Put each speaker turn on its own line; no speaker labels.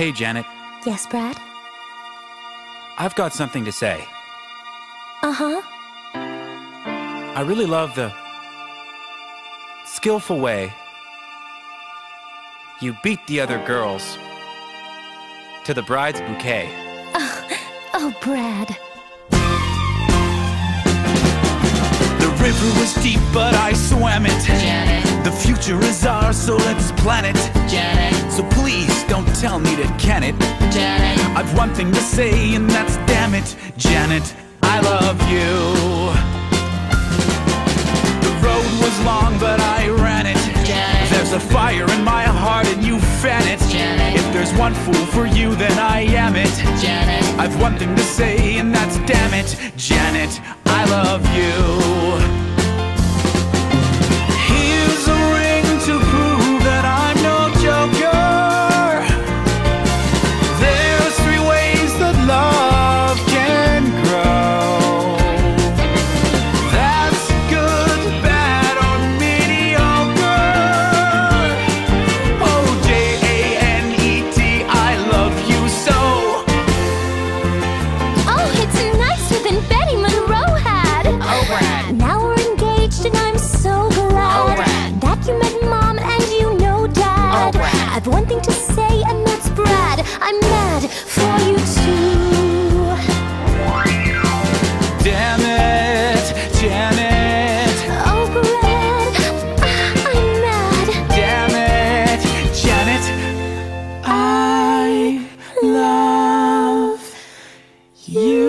Hey, Janet.
Yes, Brad?
I've got something to say.
Uh-huh.
I really love the skillful way you beat the other girls to the bride's bouquet.
Oh, oh Brad.
The river was deep, but I swam it.
Janet,
The future is ours, so let's plan it.
Janet,
So please don't tell me to can it.
Janet,
I've one thing to say, and that's damn it, Janet, I love you. The road was long, but I ran it.
Janet.
There's a fire in my heart, and you fan it.
Janet.
If there's one fool for you, then I am it.
Janet,
I've one thing to say, and that's damn it, Janet, I love you. you.